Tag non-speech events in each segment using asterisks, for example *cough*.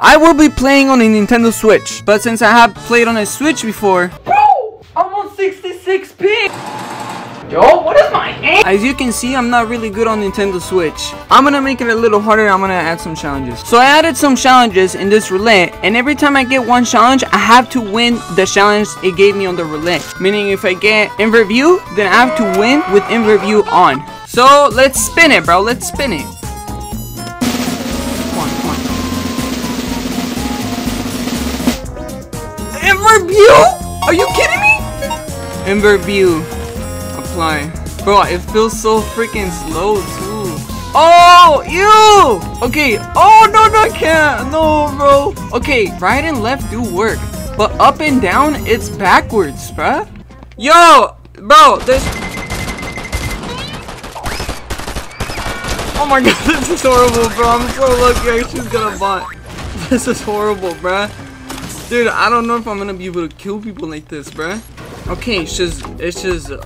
I will be playing on a Nintendo Switch, but since I have played on a Switch before, Bro, I'm on 66p. Yo, what is my aim? as you can see, I'm not really good on Nintendo Switch. I'm gonna make it a little harder, I'm gonna add some challenges. So I added some challenges in this roulette, and every time I get one challenge, I have to win the challenge it gave me on the roulette. Meaning if I get invert view, then I have to win with invert view on. So let's spin it, bro, let's spin it. Invert view? Are you kidding me? Invert view. Apply. Bro, it feels so freaking slow too. Oh, ew! Okay. Oh, no, no, I can't. No, bro. Okay, right and left do work. But up and down, it's backwards, bruh. Yo, bro, this... Oh my *laughs* god, this is horrible, bro. I'm so lucky I just got a bot. *laughs* This is horrible, bruh. Dude, I don't know if I'm gonna be able to kill people like this, bruh. Okay, it's just, it's just, uh,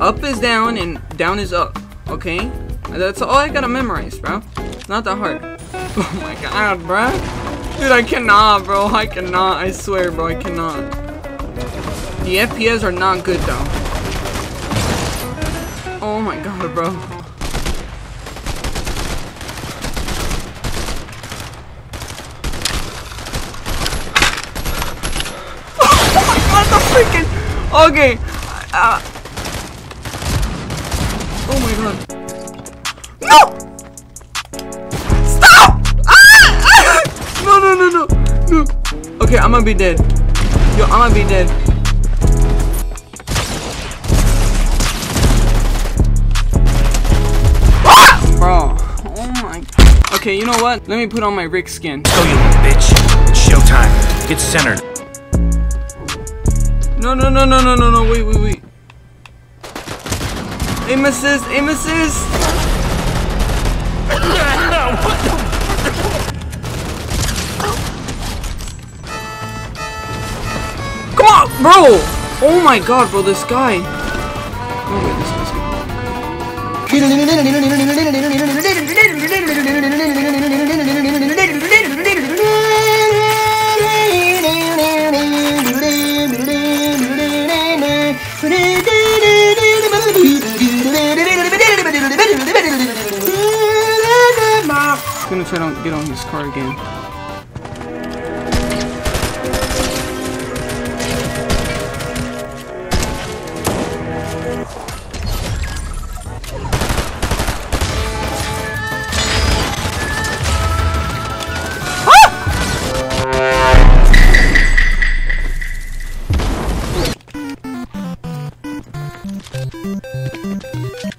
up is down and down is up. Okay, that's all I gotta memorize, bro. It's not that hard. *laughs* Oh my god, bruh. Dude, I cannot, bro. I cannot. I swear, bro. I cannot. The FPS are not good, though. Oh my god, bro. What the freaking? Okay. Uh, oh my god. No! Stop! Ah! *laughs* No, no, no, no, no. Okay, I'm gonna be dead. Yo, I'm gonna be dead. Ah! Bro, oh my. Okay, you know what? Let me put on my Rick skin. Oh, you bitch. It's showtime. Get centered. No, no, no, no, no, no, no, wait, wait, wait. Aim assist, aim assist! Come on, bro! Oh my god, bro, this guy. Oh, wait, this guy's He's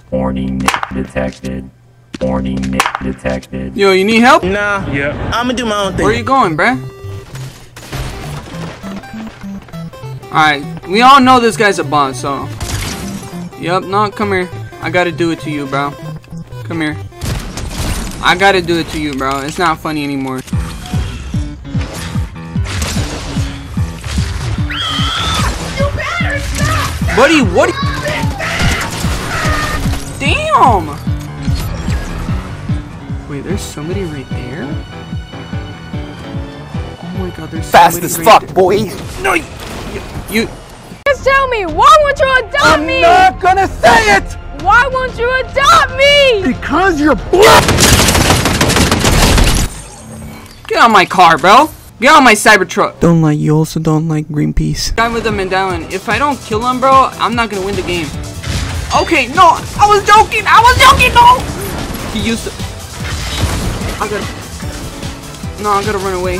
Warning detected. Warning detected. Yo, you need help? Nah. Yeah. I'ma do my own thing. Where you going, bruh? Alright, we all know this guy's a bot, so. Yup, no, come here. I gotta do it to you, bro. Come here. I gotta do it to you, bro. It's not funny anymore. Buddy, what? Damn! Wait, there's somebody right there? Oh my god, there's Fast somebody as right fuck, there. boy. No, you, you, Just tell me, why won't you adopt me? I'm Not gonna say it Why won't you adopt me? because you're black. get on my car, bro. Get on my Cybertruck. Don't like you also don't like Greenpeace. Guy with the medallion. If I don't kill him, bro, I'm not gonna win the game. Okay, no, I was joking. I was joking. No. He used to. I gotta. No, I gotta run away.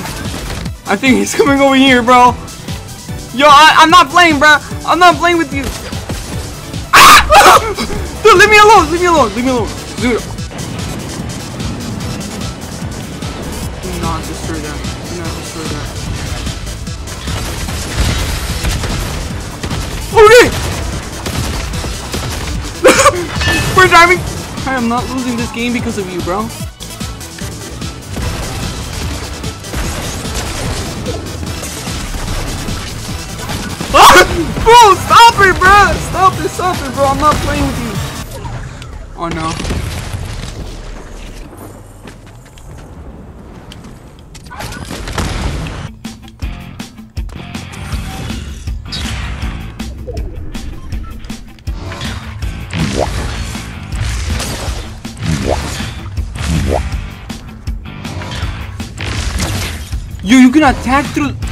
I think he's *laughs* coming over here, bro. Yo, I, I'm not playing, bro. I'm not playing with you. Ah! *laughs* Dude, leave me alone. Leave me alone. Leave me alone. Dude. Do not destroy that. Do not destroy that. Okay! *laughs* We're driving! I am not losing this game because of you, bro. Bro, stop it, bro! Stop it, stop it, bro. I'm not playing with you. Oh, no. You, you can attack through...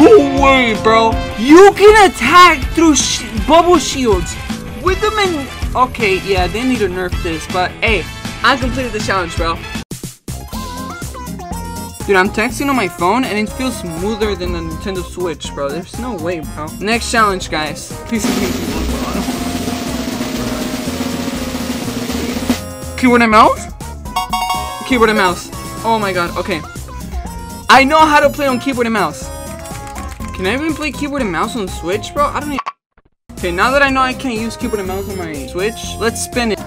No way, bro. You can attack through sh bubble shields with them in. Okay, yeah, they need to nerf this, but hey, I completed the challenge, bro. Dude, I'm texting on my phone and it feels smoother than the Nintendo Switch, bro. There's no way, bro. Next challenge, guys. *laughs* Please. Keyboard and mouse? Keyboard and mouse. Oh my god, okay. I know how to play on keyboard and mouse. Can I even play keyboard and mouse on Switch, bro? I don't even... Okay, now that I know I can't use keyboard and mouse on my Switch, let's spin it.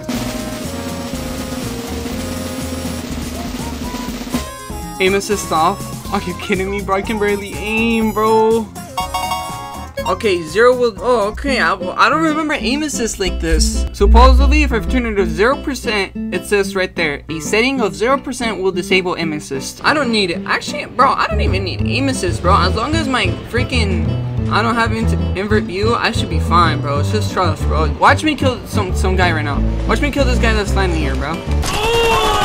Aim assist off. Are you kidding me, bro? I can barely aim, bro. Okay, zero will. Oh, okay. I, I don't remember aim assist like this. Supposedly, if I turn it to zero percent, it says right there, a setting of zero percent will disable aim assist. I don't need it. Actually, bro, I don't even need aim assist, bro. As long as my freaking I don't have int invert view, I should be fine, bro. It's just trust, bro. Watch me kill some some guy right now. Watch me kill this guy that's landing here, bro. Oh!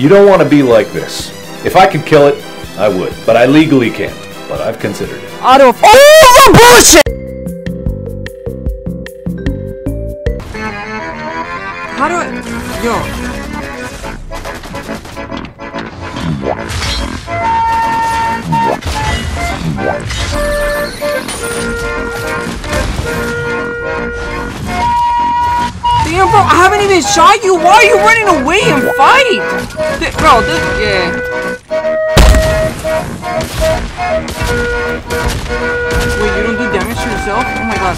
You don't want to be like this. If I could kill it, I would. But I legally can't. But I've considered it. Auto. Oh, bullshit! How do I? Yo. Damn, bro, I haven't even shot you. Why are you running away and fight? Th- bro, this, yeah. Wait, you don't do damage to yourself? Oh my god.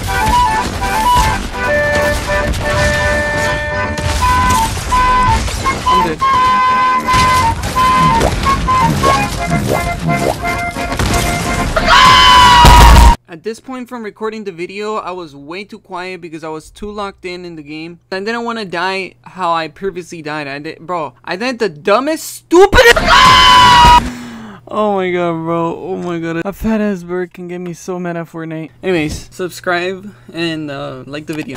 I'm dead. At this point from recording the video, I was way too quiet because I was too locked in in the game. I didn't want to die how I previously died. I did, bro. I did the dumbest, stupidest. *laughs* Oh my god, bro. Oh my god. A fat ass bird can get me so mad at Fortnite. Anyways, subscribe and uh, like the video.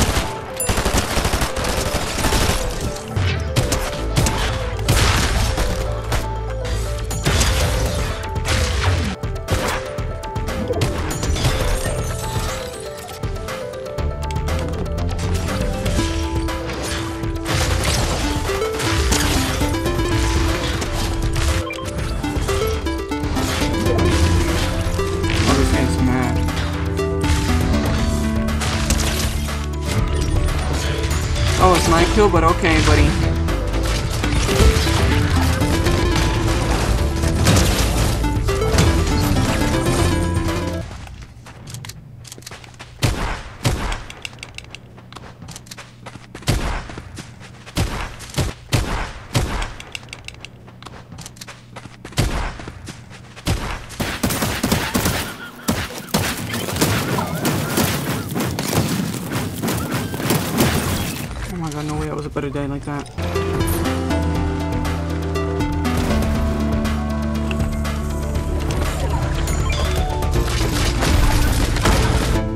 Kill, but okay, buddy. A day like that.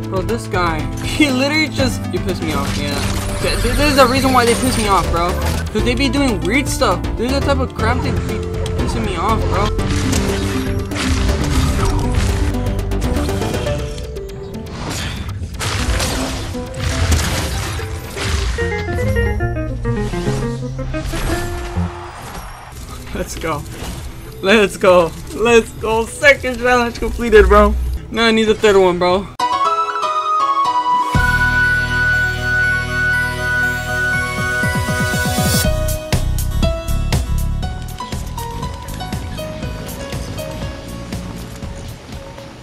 Bro, this guy, he literally just, you pissed me off, yeah. Th- th- This is the reason why they piss me off, bro. Cause they be doing weird stuff. This is the type of crap they be pissing me off, bro. Let's go. Let's go. Let's go. Second challenge completed, bro. Now I need the third one, bro.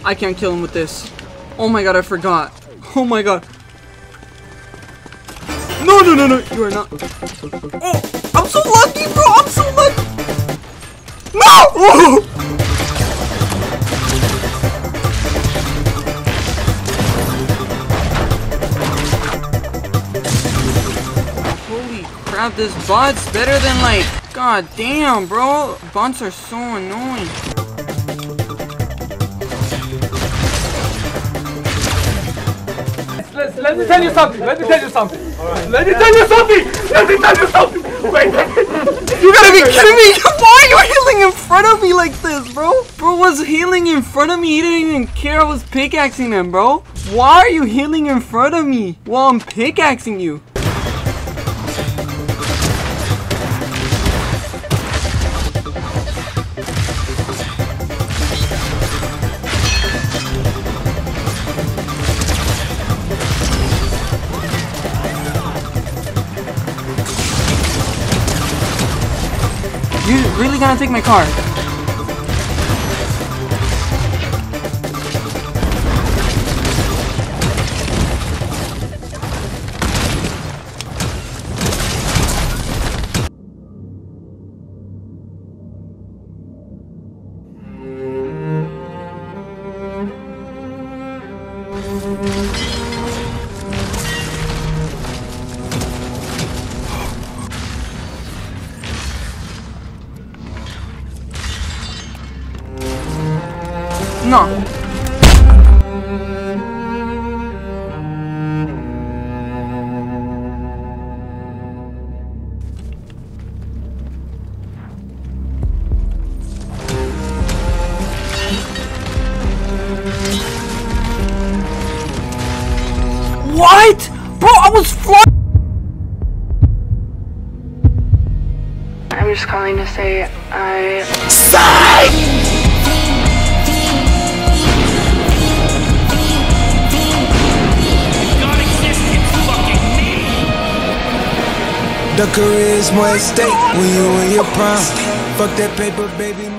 I can't kill him with this. Oh my god, I forgot. Oh my god. No, no, no, no. You are not. Oh, I'm so lucky, bro. I'm so lucky. No! *laughs* Holy crap, this bot's better than like, god damn, bro. Bots are so annoying. Let, let me tell you something. Let me tell you something. Let me tell you something. Let me tell you something. Wait. You gotta be kidding me! Why are you healing in front of me like this, bro? Bro was healing in front of me. He didn't even care I was pickaxing him, bro. Why are you healing in front of me while I'm pickaxing you? You really gonna take my car? No. What? Bro, I was flying. I'm just calling to say I The career's more at stake when you in your prime. Fuck that paper, baby.